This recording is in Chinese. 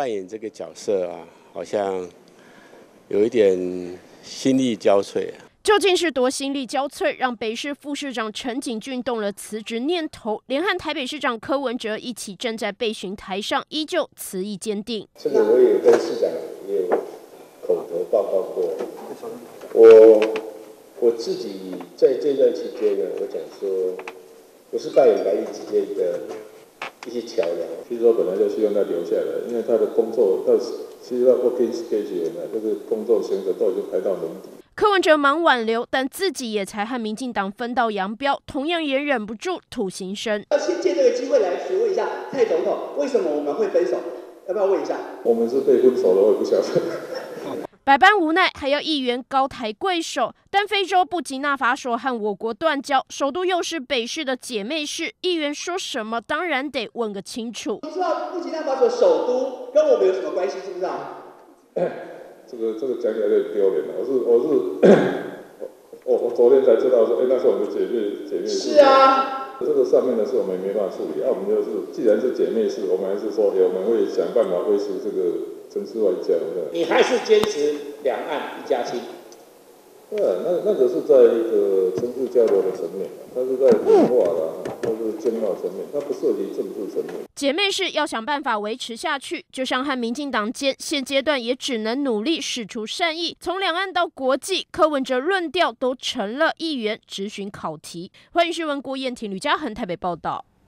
扮演这个角色啊，好像有一点心力交瘁啊。究竟是多心力交瘁，让北市副市长陈景俊动了辞职念头，连和台北市长柯文哲一起站在备询台上，依旧辞意坚定。这个我也跟市长也有口头报告过。我我自己在这段期间呢，我讲说，我是扮演白衣之间的一些桥梁。其实说本来就希望他留下来，因为他的工作到其实他 working schedule 呢，就是工作行程都已经排到年底。柯文哲忙挽留，但自己也才和民进党分道扬镳，同样也忍不住吐心声。要先借这个机会来询问一下蔡总统，为什么我们会分手？要不要问一下？我们是被分手了，我也不晓得。百般无奈，还要议员高抬贵手。但非洲布吉纳法索和我国断交，首都又是北市的姐妹市，议员说什么，当然得问个清楚。不知道布吉纳法索首都跟我们有什么关系？是不是啊？这个这个讲起来有点丢脸了。我是我是我我昨天才知道说，哎，那是我们姐妹姐妹市。是啊。这个上面的事我们没办法处理，啊，我们就是既然是姐妹市，我们还是说，我们会想办法维持这个城市外交的。你还是坚持两岸一家亲。对，那那个是在一个政治交流的层面，它是在文化啦，它是经贸层面，它不涉及政治层面。姐妹是要想办法维持下去，就像和民进党间现阶段也只能努力使出善意，从两岸到国际，柯文哲论调都成了议员质询考题。欢迎新闻郭燕婷、吕嘉恒台北报道。